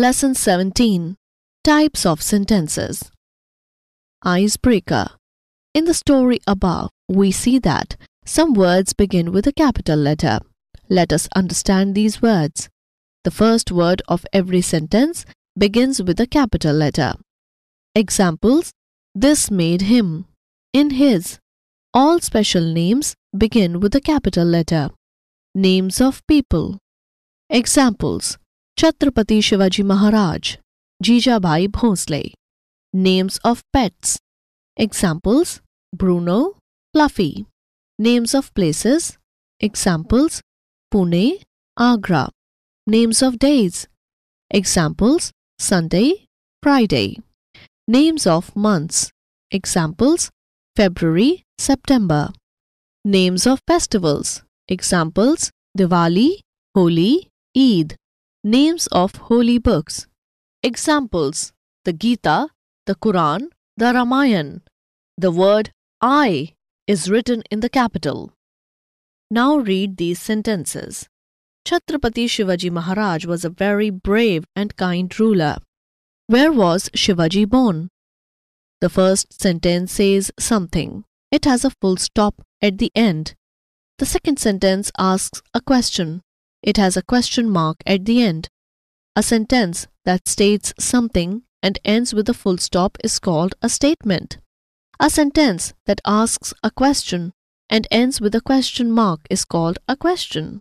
Lesson 17 Types of Sentences Icebreaker In the story above, we see that some words begin with a capital letter. Let us understand these words. The first word of every sentence begins with a capital letter. Examples This made him. In his. All special names begin with a capital letter. Names of people. Examples Chhatrapati Shivaji Maharaj, Jijabai Bhonsle. Names of pets. Examples Bruno, Fluffy. Names of places. Examples Pune, Agra. Names of days. Examples Sunday, Friday. Names of months. Examples February, September. Names of festivals. Examples Diwali, Holi, Eid. Names of holy books. Examples the Gita, the Quran, the Ramayan. The word I is written in the capital. Now read these sentences. Chhatrapati Shivaji Maharaj was a very brave and kind ruler. Where was Shivaji born? The first sentence says something. It has a full stop at the end. The second sentence asks a question. It has a question mark at the end. A sentence that states something and ends with a full stop is called a statement. A sentence that asks a question and ends with a question mark is called a question.